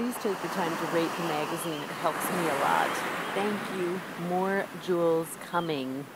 please take the time to rate the magazine. It helps me a lot. Thank you. More jewels coming.